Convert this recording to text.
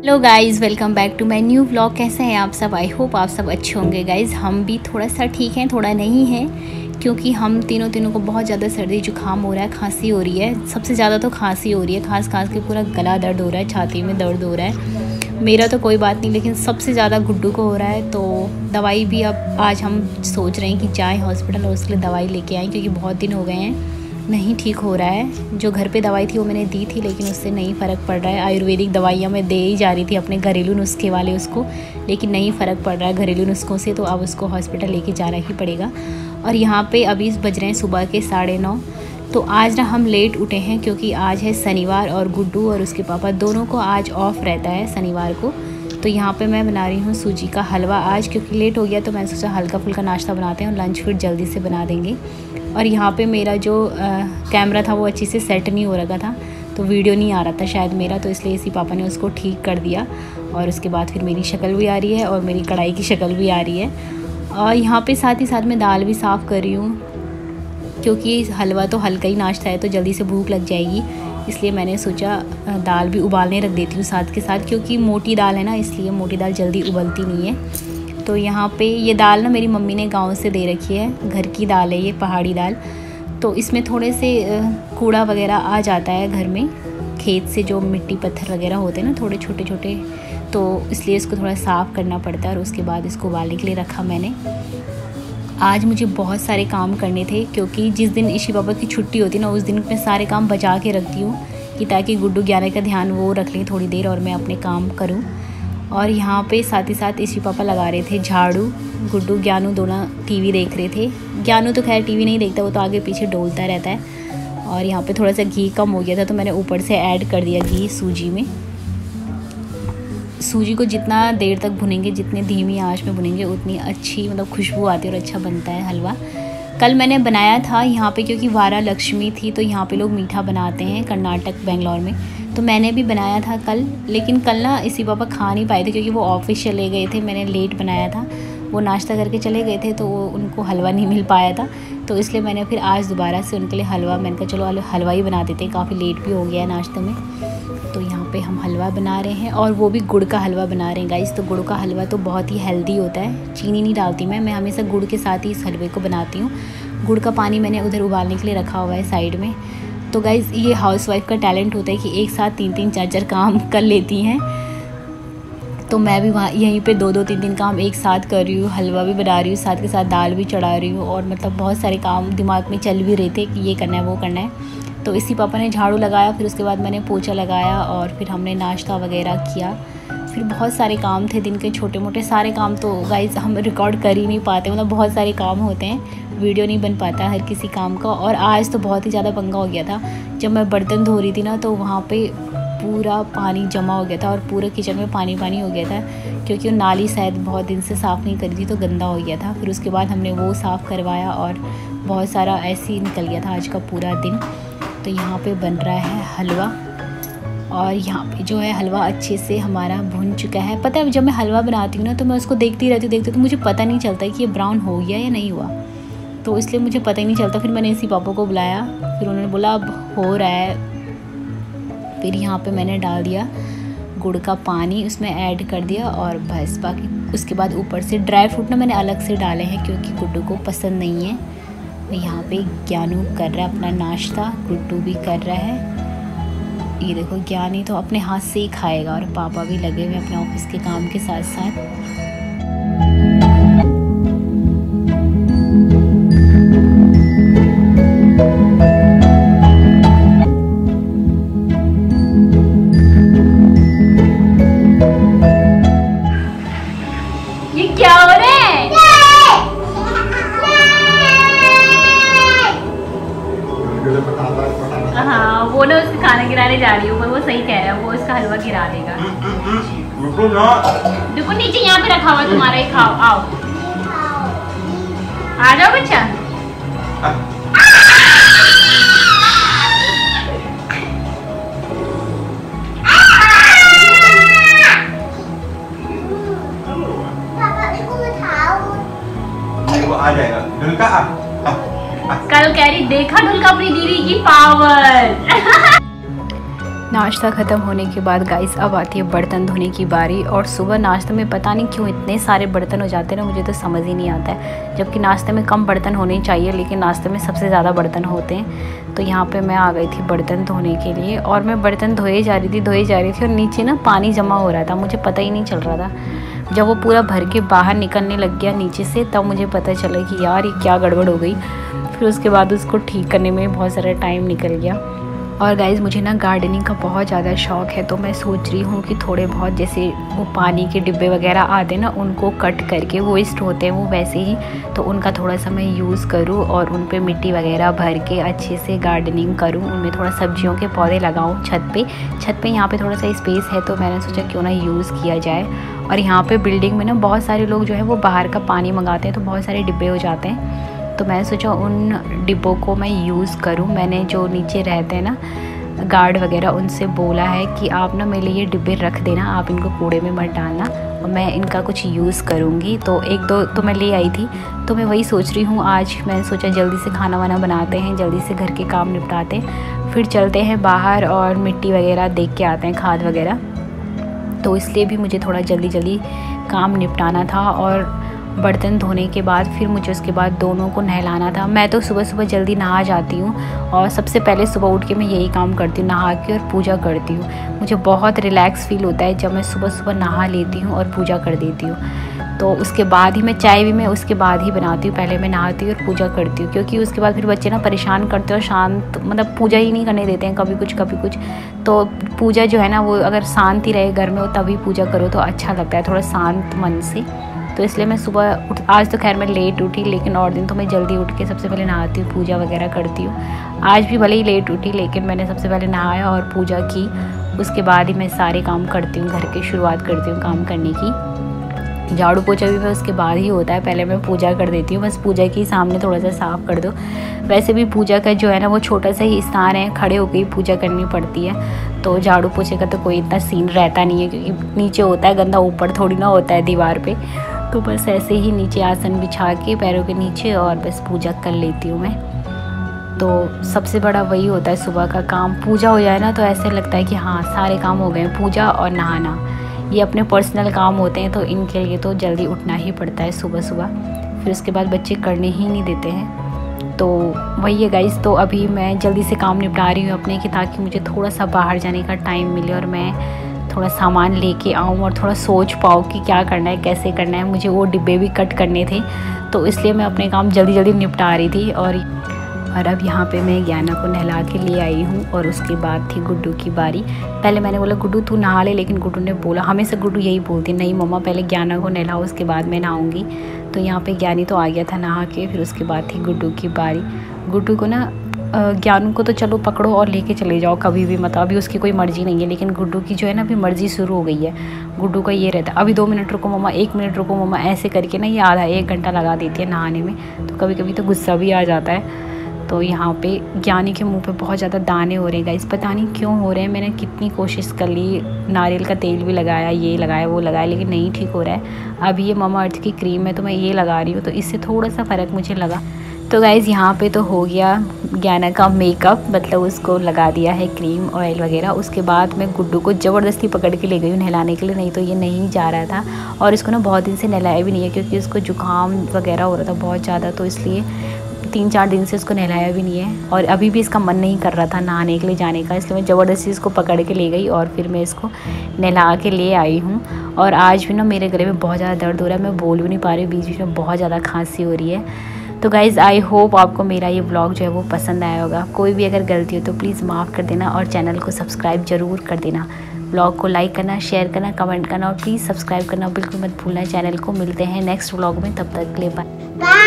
Hello guys welcome back to my new vlog कैसे हैं आप सब? आई होप आप सब अच्छे होंगे गाइस हम भी थोड़ा सा ठीक हैं, थोड़ा नहीं है, क्योंकि हम तीनों तीनों को बहुत ज़्यादा सर्दी, जुकाम हो रहा है, खांसी हो रही है। सबसे ज़्यादा तो खांसी हो रही है खांस खांस के पूरा गला दर्द हो रहा है, छाती में दर्द हो रहा है। मेरा तो कोई बात नहीं, लेकिन सबसे ज़्यादा गुड्डू को हो रहा है तो दवाई भी अब आज हम सोच रहे हैं कि जाएँ हॉस्पिटल और उसके लिए दवाई लेके आएँ, क्योंकि बहुत दिन हो गए हैं। नहीं ठीक हो रहा है। जो घर पे दवाई थी वो मैंने दी थी, लेकिन उससे नहीं फ़र्क पड़ रहा है। आयुर्वेदिक दवाइयाँ मैं दे ही जा रही थी अपने घरेलू नुस्खे वाले उसको, लेकिन नहीं फ़र्क पड़ रहा है घरेलू नुस्खों से तो अब उसको हॉस्पिटल लेके जाना ही पड़ेगा। और यहाँ पे अभी बज रहे हैं सुबह के साढ़े नौ तो आज ना हम लेट उठे हैं, क्योंकि आज है शनिवार और गुड्डू और उसके पापा, दोनों को आज ऑफ़ रहता है शनिवार को। तो यहाँ पे मैं बना रही हूँ सूजी का हलवा। आज क्योंकि लेट हो गया तो मैंने सोचा हल्का फुल्का नाश्ता बनाते हैं और लंच फिर जल्दी से बना देंगे। और यहाँ पे मेरा जो कैमरा था वो अच्छी से सेट नहीं हो रखा था तो वीडियो नहीं आ रहा था शायद मेरा तो इसलिए इसी पापा ने उसको ठीक कर दिया। और उसके बाद फिर मेरी शक्ल भी आ रही है और मेरी कढ़ाई की शक्ल भी आ रही है। और यहाँ पे साथ ही साथ मैं दाल भी साफ़ कर रही हूँ, क्योंकि हलवा तो हल्का ही नाश्ता है तो जल्दी से भूख लग जाएगी। इसलिए मैंने सोचा दाल भी उबालने रख देती हूँ साथ के साथ, क्योंकि मोटी दाल है ना, इसलिए मोटी दाल जल्दी उबलती नहीं है। तो यहाँ पे ये दाल ना मेरी मम्मी ने गाँव से दे रखी है, घर की दाल है ये, पहाड़ी दाल। तो इसमें थोड़े से कूड़ा वगैरह आ जाता है घर में, खेत से जो मिट्टी पत्थर वगैरह होते हैं ना, थोड़े छोटे छोटे तो इसलिए इसको थोड़ा साफ़ करना पड़ता है और उसके बाद इसको उबालने के लिए रखा मैंने। आज मुझे बहुत सारे काम करने थे, क्योंकि जिस दिन ईशी पापा की छुट्टी होती है ना, उस दिन मैं सारे काम बचा के रखती हूँ, कि ताकि गुड्डू ग्यारह का ध्यान वो रख लें थोड़ी देर और मैं अपने काम करूँ। और यहाँ पे साथ ही साथ ईशी पापा लगा रहे थे झाड़ू, गुड्डू ज्ञानू दोनों टीवी देख रहे थे। ज्ञानू तो खैर टीवी नहीं देखता, वो तो आगे पीछे डोलता रहता है। और यहाँ पे थोड़ा सा घी कम हो गया था तो मैंने ऊपर से ऐड कर दिया घी सूजी में। सूजी को जितना देर तक भुनेंगे, जितने धीमी आँच में भुनेंगे, उतनी अच्छी मतलब खुशबू आती है और अच्छा बनता है हलवा। कल मैंने बनाया था यहाँ पे क्योंकि वारा लक्ष्मी थी तो यहाँ पे लोग मीठा बनाते हैं कर्नाटक, बेंगलोर में। तो मैंने भी बनाया था कल, लेकिन कल ना इसी पापा खा नहीं पाए थे क्योंकि वो ऑफ़िस चले गए थे, मैंने लेट बनाया था। वो नाश्ता करके चले गए थे तो वो उनको हलवा नहीं मिल पाया था। तो इसलिए मैंने फिर आज दोबारा से उनके लिए हलवा, मैंने कहा, चलो, हलवा ही बना देते काफ़ी लेट भी हो गया है नाश्ते में। पे हम हलवा बना रहे हैं और वो भी गुड़ का हलवा बना रहे हैं। गाइस तो गुड़ का हलवा तो बहुत ही हेल्दी होता है। चीनी नहीं डालती मैं मैं हमेशा गुड़ के साथ ही इस हलवे को बनाती हूँ। गुड़ का पानी मैंने उधर उबालने के लिए रखा हुआ है साइड में। तो गाइज़ ये हाउस वाइफ का टैलेंट होता है कि एक साथ तीन तीन चार चार काम कर लेती हैं। तो मैं भी वहाँ, यहीं पे दो दो तीन तीन काम एक साथ कर रही हूँ, हलवा भी बना रही हूँ, साथ के साथ दाल भी चढ़ा रही हूँ और मतलब बहुत सारे काम दिमाग में चल भी रहे थे कि ये करना है, वो करना है। तो इसी पापा ने झाड़ू लगाया, फिर उसके बाद मैंने पोछा लगाया और फिर हमने नाश्ता वगैरह किया। फिर बहुत सारे काम थे दिन के छोटे मोटे सारे काम तो गाइज़ हम रिकॉर्ड कर ही नहीं पाते मतलब बहुत सारे काम होते हैं वीडियो नहीं बन पाता हर किसी काम का। और आज तो बहुत ही ज़्यादा पंगा हो गया था, जब मैं बर्तन धो रही थी ना तो वहाँ पे पूरा पानी जमा हो गया था और पूरे किचन में पानी पानी हो गया था, क्योंकि वो नाली शायद बहुत दिन से साफ़ नहीं करी थी तो गंदा हो गया था। फिर उसके बाद हमने वो साफ़ करवाया और बहुत सारा ऐसे ही निकल गया था आज का पूरा दिन। तो यहाँ पे बन रहा है हलवा। और यहाँ पे जो है हलवा अच्छे से हमारा भुन चुका है। पता है, जब मैं हलवा बनाती हूँ ना तो मैं उसको देखती रहती हूँ, देखती तो मुझे पता नहीं चलता कि ये ब्राउन हो गया या नहीं हुआ। तो इसलिए मुझे पता ही नहीं चलता। फिर मैंने इसी पापा को बुलाया। फिर उन्होंने बोला, अब हो रहा है। फिर यहाँ पे मैंने डाल दिया गुड़ का पानी, उसमें ऐड कर दिया और बस। बाकी उसके बाद ऊपर से ड्राई फ्रूट ना मैंने अलग से डाले हैं, क्योंकि गुड्डू को पसंद नहीं है। यहाँ पे ज्ञानू कर रहा है, अपना नाश्ता, गुड्डू भी कर रहा है। ये देखो, ज्ञानी तो अपने हाथ से ही खाएगा और पापा भी लगे हुए अपने ऑफ़िस के काम के साथ साथ गिराने जा रही हूँ वो सही कह रहा है वो इसका हलवा गिरा देगा। देखो नीचे यहाँ पे रखा हुआ तुम्हारा ही खाओ आओ। आ जाओ बच्चा। आ जाएगा। कल कह रही देखा ढुलका अपनी दीदी की पावर। नाश्ता ख़त्म होने के बाद गाइस अब आती है बर्तन धोने की बारी और सुबह नाश्ते में पता नहीं क्यों इतने सारे बर्तन हो जाते हैं ना, मुझे तो समझ ही नहीं आता है। जबकि नाश्ते में कम बर्तन होने चाहिए, लेकिन नाश्ते में सबसे ज़्यादा बर्तन होते हैं। तो यहाँ पे मैं आ गई थी बर्तन धोने के लिए और मैं बर्तन धोए जा रही थी, धोए जा रही थी और नीचे ना पानी जमा हो रहा था, मुझे पता ही नहीं चल रहा था। जब वो पूरा भर के बाहर निकलने लग गया नीचे से, तब मुझे पता चला कि यार ये क्या गड़बड़ हो गई। फिर उसके बाद उसको ठीक करने में बहुत सारा टाइम निकल गया। और गाइज़ मुझे ना गार्डनिंग का बहुत ज़्यादा शौक़ है तो मैं सोच रही हूँ कि थोड़े बहुत जैसे वो पानी के डिब्बे वगैरह आते हैं ना, उनको कट करके वेस्ट होते हैं, वो वैसे ही तो उनका थोड़ा सा मैं यूज़ करूँ और उन पर मिट्टी वगैरह भर के अच्छे से गार्डनिंग करूँ, उनमें थोड़ा सब्जियों के पौधे लगाऊँ छत पर छत पर यहाँ पर थोड़ा सा स्पेस है तो मैंने सोचा क्यों ना यूज़ किया जाए। और यहाँ पर बिल्डिंग में ना बहुत सारे लोग जो है, वो बाहर का पानी मंगाते हैं तो बहुत सारे डिब्बे हो जाते हैं। तो मैंने सोचा उन डिब्बों को मैं यूज़ करूँ। मैंने जो नीचे रहते हैं ना, गार्ड वगैरह, उनसे बोला है कि आप ना मेरे लिए डिब्बे रख देना, आप इनको कूड़े में मत डालना और मैं इनका कुछ यूज़ करूँगी। तो एक दो तो मैं ले आई थी। तो मैं वही सोच रही हूँ, आज मैंने सोचा जल्दी से खाना वाना बनाते हैं, जल्दी से घर के काम निपटाते हैं, फिर चलते हैं बाहर और मिट्टी वगैरह देख के आते हैं, खाद वगैरह। तो इसलिए भी मुझे थोड़ा जल्दी जल्दी काम निपटाना था और बर्तन धोने के बाद, फिर मुझे उसके बाद दोनों को नहलाना था। मैं तो सुबह सुबह जल्दी नहा जाती हूँ और सबसे पहले सुबह उठ के मैं यही काम करती हूँ, नहा के और पूजा करती हूँ। मुझे बहुत रिलैक्स फील होता है जब मैं सुबह सुबह नहा लेती हूँ और पूजा कर देती हूँ। तो उसके बाद ही मैं चाय भी मैं उसके बाद ही बनाती हूँ, पहले मैं नहाती हूँ और पूजा करती हूँ, क्योंकि उसके बाद फिर बच्चे ना परेशान करते हैं और शांत मतलब पूजा ही नहीं करने देते हैं कभी कुछ कभी कुछ। तो पूजा जो है ना, वो अगर शांत रहे घर में हो तभी पूजा करो तो अच्छा लगता है थोड़ा शांत मन से। तो इसलिए मैं सुबह उठ, आज तो खैर मैं लेट उठी, लेकिन और दिन तो मैं जल्दी उठ के सबसे पहले नहाती हूँ, पूजा वगैरह करती हूँ। आज भी भले ही लेट उठी, लेकिन मैंने सबसे पहले नहाया और पूजा की। उसके बाद ही मैं सारे काम करती हूँ, घर की शुरुआत करती हूँ काम करने की। झाड़ू पोछा भी मैं उसके बाद ही होता है, पहले मैं पूजा कर देती हूँ, बस पूजा के सामने थोड़ा सा साफ़ कर दो। वैसे भी पूजा का जो है ना, वो छोटा सा ही स्थान है, खड़े होकर ही पूजा करनी पड़ती है। तो झाड़ू पोछे का तो कोई इतना सीन रहता नहीं है, क्योंकि नीचे होता है, गंदा, ऊपर थोड़ी ना होता है, दीवार पे। तो बस ऐसे ही नीचे आसन बिछा के पैरों के नीचे और बस पूजा कर लेती हूँ मैं। तो सबसे बड़ा वही होता है, सुबह का काम। पूजा हो जाए ना तो ऐसे लगता है कि हाँ सारे काम हो गए पूजा और नहाना। ये अपने पर्सनल काम होते हैं तो इनके लिए तो जल्दी उठना ही पड़ता है सुबह सुबह। फिर उसके बाद बच्चे करने ही नहीं देते हैं। तो वही है गाइस तो अभी मैं जल्दी से काम निपटा रही हूँ अपने, कि ताकि मुझे थोड़ा सा बाहर जाने का टाइम मिले और मैं थोड़ा सामान लेके आऊँ और थोड़ा सोच पाऊँ कि क्या करना है, कैसे करना है। मुझे वो डिब्बे भी कट करने थे तो इसलिए मैं अपने काम जल्दी जल्दी निपटा रही थी और और अब यहाँ पे मैं ज्ञाना को नहला के ले आई हूँ और उसके बाद थी गुड्डू की बारी। पहले मैंने बोला, गुड्डू, तू नहा ले, लेकिन गुड्डू ने बोला, हमेशा गुड्डू यही बोलती, नहीं मम्मा, पहले ज्ञाना को नहलाओ, उसके बाद मैं नहाऊँगी। तो यहाँ पे ज्ञानी तो आ गया था नहा के, फिर उसके बाद थी गुड्डू की बारी। गुड्डू को ना ज्ञानू को तो चलो पकड़ो और लेके चले जाओ, कभी भी मतलब अभी उसकी कोई मर्ज़ी नहीं है, लेकिन गुड्डू की जो है ना, अभी मर्ज़ी शुरू हो गई है। गुड्डू का ये रहता है, अभी दो मिनट रुको मम्मा, एक मिनट रुको मम्मा, ऐसे करके ना ये आधा एक घंटा लगा देती है नहाने में तो कभी कभी तो गुस्सा भी आ जाता है। तो यहाँ पे ज्ञानी के मुँह पे बहुत ज़्यादा दाने हो रहे हैं इस पता नहीं क्यों हो रहे हैं, मैंने कितनी कोशिश कर ली, नारियल का तेल भी लगाया, ये लगाया, वो लगाया, लेकिन नहीं ठीक हो रहा है। अभी ये ममा अर्थ की क्रीम है तो मैं ये लगा रही हूँ तो इससे थोड़ा सा फ़र्क मुझे लगा। तो गाइज़ यहाँ पे तो हो गया ज्ञाना का मेकअप मतलब उसको लगा दिया है क्रीम ऑयल वगैरह। उसके बाद मैं गुड्डू को ज़बरदस्ती पकड़ के ले गई हूँ नहलाने के लिए, नहीं तो ये नहीं जा रहा था। और इसको ना बहुत दिन से नहलाया भी नहीं है, क्योंकि उसको जुकाम वगैरह हो रहा था बहुत ज़्यादा तो इसलिए तीन चार दिन से उसको नहलाया भी नहीं है। और अभी भी इसका मन नहीं कर रहा था नहाने के लिए जाने का, इसलिए मैं ज़बरदस्ती इसको पकड़ के ले गई और फिर मैं इसको नहला के ले आई हूँ। और आज भी ना मेरे गले में बहुत ज़्यादा दर्द हो रहा है, मैं बोल भी नहीं पा रही बीच बीच में बहुत ज़्यादा खांसी हो रही है। तो गाइज़ आई होप आपको मेरा ये ब्लॉग जो है वो पसंद आया होगा। कोई भी अगर गलती हो तो प्लीज़ माफ़ कर देना और चैनल को सब्सक्राइब ज़रूर कर देना। ब्लॉग को लाइक करना शेयर करना कमेंट करना और प्लीज़ सब्सक्राइब करना। बिल्कुल मत भूलना चैनल को। मिलते हैं नेक्स्ट ब्लॉग में, तब तक के लिए बाय